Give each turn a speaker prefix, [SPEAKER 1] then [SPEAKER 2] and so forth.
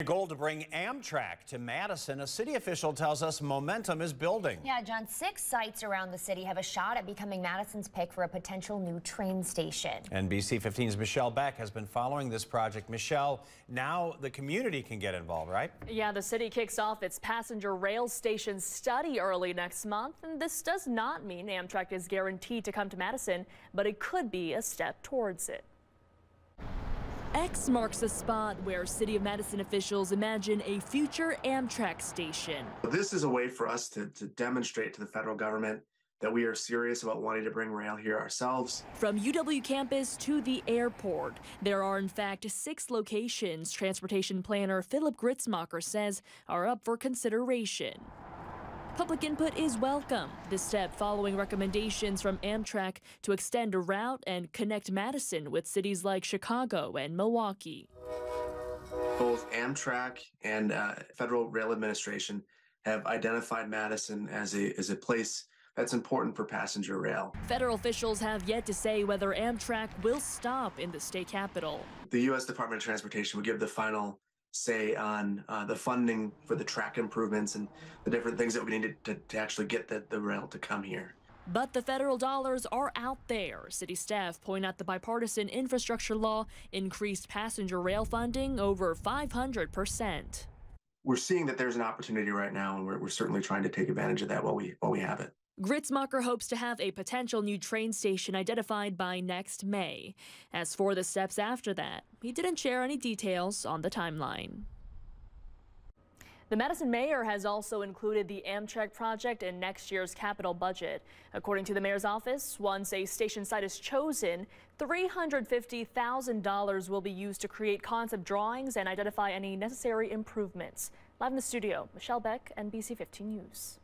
[SPEAKER 1] The goal to bring Amtrak to Madison, a city official tells us momentum is building.
[SPEAKER 2] Yeah, John, six sites around the city have a shot at becoming Madison's pick for a potential new train station.
[SPEAKER 1] NBC 15's Michelle Beck has been following this project. Michelle, now the community can get involved, right?
[SPEAKER 3] Yeah, the city kicks off its passenger rail station study early next month. And this does not mean Amtrak is guaranteed to come to Madison, but it could be a step towards it. X marks a spot where City of Madison officials imagine a future Amtrak station.
[SPEAKER 4] This is a way for us to, to demonstrate to the federal government that we are serious about wanting to bring rail here ourselves.
[SPEAKER 3] From UW campus to the airport, there are in fact six locations transportation planner Philip Gritzmacher says are up for consideration. Public input is welcome. This step following recommendations from Amtrak to extend a route and connect Madison with cities like Chicago and Milwaukee.
[SPEAKER 4] Both Amtrak and uh, Federal Rail Administration have identified Madison as a, as a place that's important for passenger rail.
[SPEAKER 3] Federal officials have yet to say whether Amtrak will stop in the state capital.
[SPEAKER 4] The U.S. Department of Transportation will give the final say on uh, the funding for the track improvements and the different things that we need to, to actually get the, the rail to come here.
[SPEAKER 3] But the federal dollars are out there. City staff point out the bipartisan infrastructure law increased passenger rail funding over 500%.
[SPEAKER 4] We're seeing that there's an opportunity right now, and we're, we're certainly trying to take advantage of that while we, while we have it.
[SPEAKER 3] Gritzmacher hopes to have a potential new train station identified by next May. As for the steps after that, he didn't share any details on the timeline. The Madison mayor has also included the Amtrak project in next year's capital budget. According to the mayor's office, once a station site is chosen, $350,000 will be used to create concept drawings and identify any necessary improvements. Live in the studio, Michelle Beck, NBC 15 News.